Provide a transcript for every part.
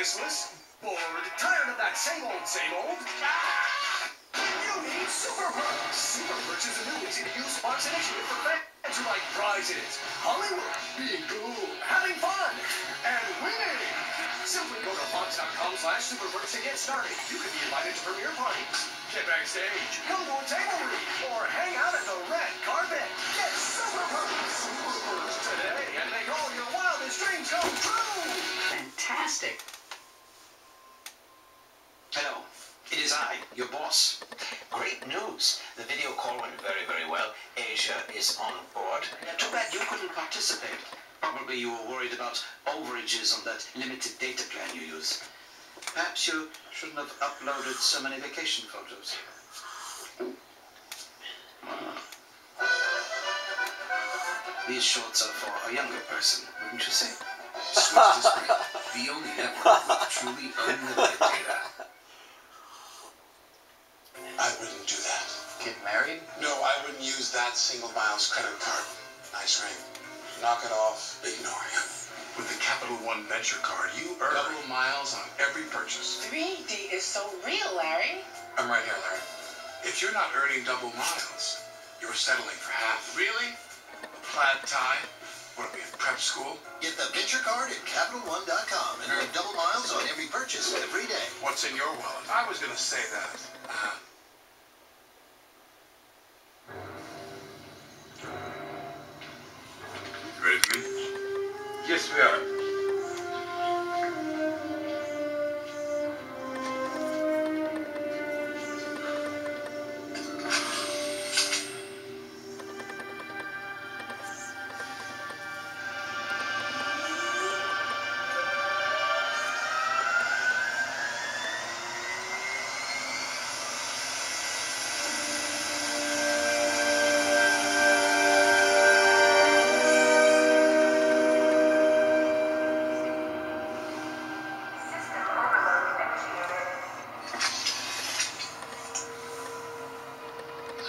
listless, bored, tired of that same old, same old? Ah! You need Super Perks! Super Perks is a new easy-to-use Fox initiative for fans who like prizes, Hollywood, being cool, having fun, and winning! Simply go to fox.com slash superperks to get started. You could be invited to premiere parties, get backstage, go to a table read, or hang out at the red carpet. Your boss. Great news. The video call went very, very well. Asia is on board. Too bad you couldn't participate. Probably you were worried about overages on that limited data plan you use. Perhaps you shouldn't have uploaded so many vacation photos. These shorts are for a younger person, wouldn't you say? Switch to Sprint, the only network with truly unlimited data. I wouldn't do that. Get married? No, I wouldn't use that single miles credit card. Nice ring. Knock it off. Ignore him. With the Capital One Venture Card, you earn Double miles on every purchase. 3D is so real, Larry. I'm right here, Larry. If you're not earning double miles, you're settling for half. Really? A plaid tie? What are we in prep school? Get the Venture Card at CapitalOne.com and earn double miles on every purchase every day. What's in your wallet? I was gonna say that. Uh, Ready for me? Yes, we are.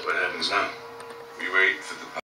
So what happens now? We wait for the